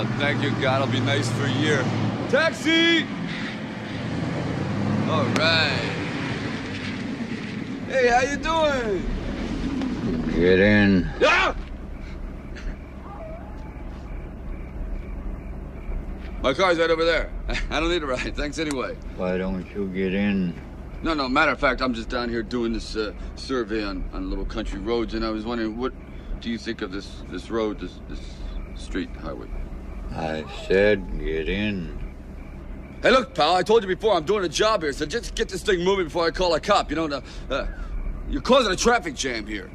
Oh, thank you, God. I'll be nice for a year. Taxi! All right. Hey, how you doing? Get in. Ah! My car's right over there. I don't need a ride. Thanks anyway. Why don't you get in? No, no. Matter of fact, I'm just down here doing this uh, survey on, on little country roads, and I was wondering, what do you think of this this road, this this street highway? I said get in. Hey, look, pal. I told you before I'm doing a job here, so just get this thing moving before I call a cop. You know, uh, uh, you're causing a traffic jam here.